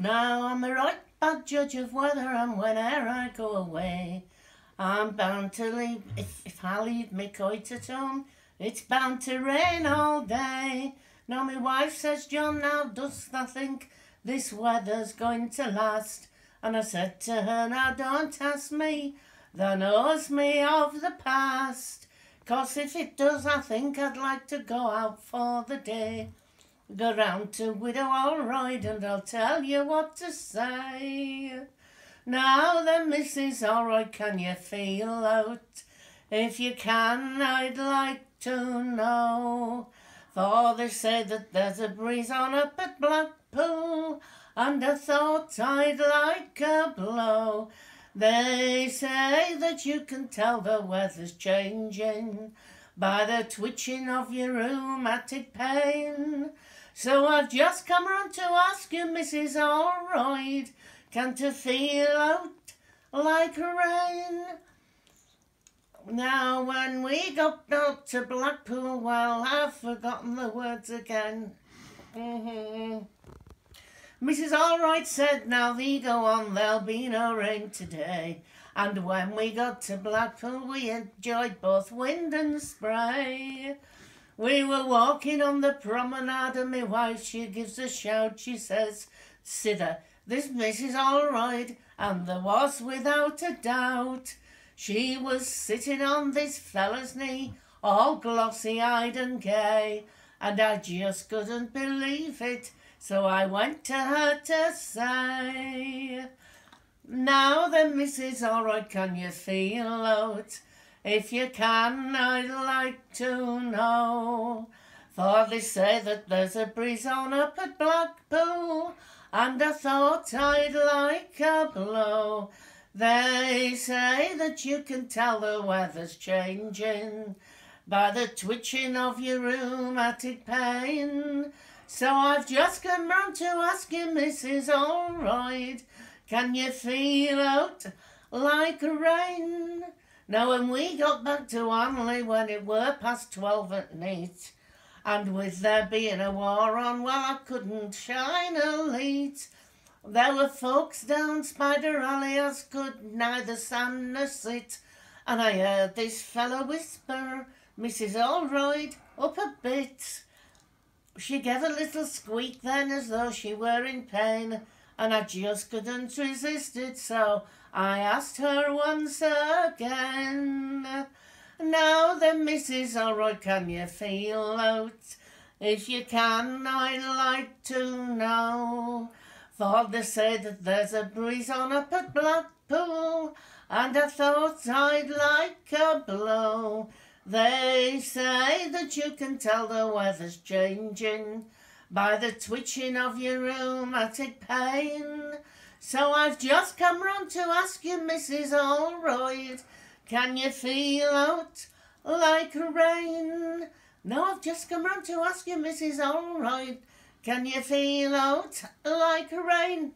Now I'm a right bad judge of weather, and whene'er I go away, I'm bound to leave. If, if I leave me coat at home, it's bound to rain all day. Now my wife says, John, now dost thou think this weather's going to last? And I said to her, now don't ask me, thou knows me of the past. Cause if it does, I think I'd like to go out for the day. Go round to Widow Holroyd and I'll tell you what to say. Now then, Mrs. Holroyd, can you feel out? If you can, I'd like to know. For they say that there's a breeze on up at Blackpool, and I thought I'd like a blow. They say that you can tell the weather's changing by the twitching of your rheumatic pain. So I've just come round to ask you, Mrs. Holroyd, can't you feel out like rain? Now, when we got out to Blackpool, well, I've forgotten the words again. Mm-hmm. Mrs. Holroyd said, now thee go on, there'll be no rain today. And when we got to Blackpool, we enjoyed both wind and spray. We were walking on the promenade, and my wife, she gives a shout, she says, Sither, this Mrs. Holroyd, and there was without a doubt. She was sitting on this fella's knee, all glossy-eyed and gay, and I just couldn't believe it. So I went to her to say, Now then, Mrs. Holroyd, can you feel out? If you can, I'd like to know. For they say that there's a breeze on up at Blackpool, and I thought I'd like a blow. They say that you can tell the weather's changing by the twitching of your rheumatic pain. So I've just come round to ask you, Mrs. Holroyd, can you feel out like rain? Now when we got back to Anley when it were past twelve at night, and with there being a war on, well I couldn't shine a light. There were folks down Spider Alley as could neither stand nor sit, and I heard this fellow whisper, Mrs. Holroyd, up a bit. She gave a little squeak then as though she were in pain, and I just couldn't resist it, so I asked her once again. Now then, Mrs. Holroyd, can you feel out? If you can, I'd like to know. For they say that there's a breeze on up at Blackpool, and I thought I'd like a blow. They say that you can tell the weather's changing by the twitching of your rheumatic pain. So I've just come round to ask you, Mrs. Holroyd, can you feel out like rain? No, I've just come round to ask you, Mrs. Holroyd, can you feel out like rain?